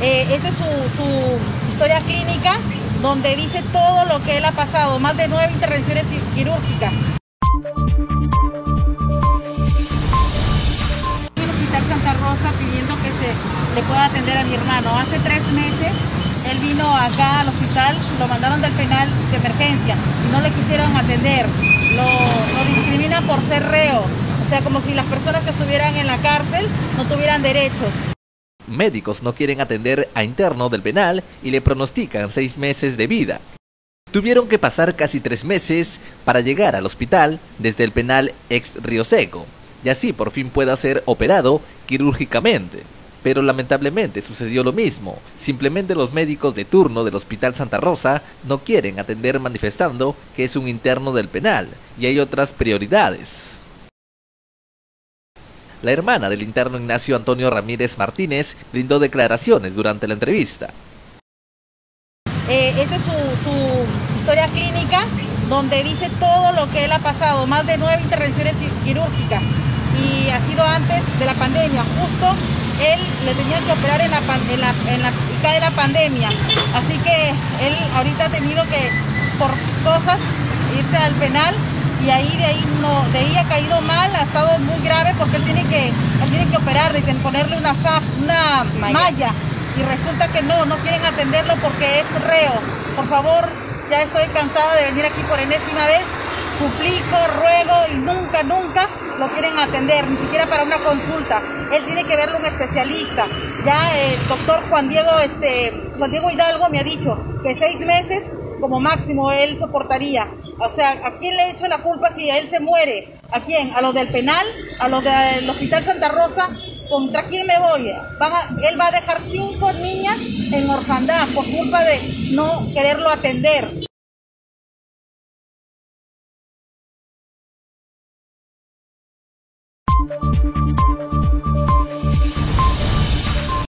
Eh, es su, historia clínica donde dice todo lo que él ha pasado, más de nueve intervenciones quirúrgicas. Hospital Santa Rosa pidiendo que se le pueda atender a mi hermano. Hace tres meses él vino acá al hospital, lo mandaron del penal de emergencia y no le quisieron atender. Lo, lo discriminan por ser reo. O sea, como si las personas que estuvieran en la cárcel no tuvieran derechos. Médicos no quieren atender a interno del penal y le pronostican seis meses de vida. Tuvieron que pasar casi tres meses para llegar al hospital desde el penal ex Río Seco, y así por fin pueda ser operado quirúrgicamente. Pero lamentablemente sucedió lo mismo, simplemente los médicos de turno del Hospital Santa Rosa no quieren atender manifestando que es un interno del penal y hay otras prioridades. La hermana del interno Ignacio Antonio Ramírez Martínez brindó declaraciones durante la entrevista. Eh, esta es su, historia clínica donde dice todo lo que él ha pasado, más de nueve intervenciones quirúrgicas. Y ha sido antes de la pandemia, justo él le tenía que operar en la, en la, en la de la pandemia, así que él ahorita ha tenido que por cosas irse al penal y ahí de ahí no, de ahí ha caído mal, ha estado muy grave porque él tiene que, él tiene que operarle, ponerle una, una malla. y resulta que no, no quieren atenderlo porque es reo. Por favor, ya estoy cansada de venir aquí por enésima vez, suplico, ruego y nunca, nunca lo quieren atender, ni siquiera para una consulta. Él tiene que verlo un especialista. Ya el doctor Juan Diego, este, Juan Diego Hidalgo me ha dicho que seis meses como máximo él soportaría. O sea, ¿a quién le he hecho la culpa si él se muere? ¿A quién? ¿A los del penal? ¿A los del Hospital Santa Rosa? ¿Contra quién me voy? él va a dejar cinco niñas en orfandad por culpa de no quererlo atender.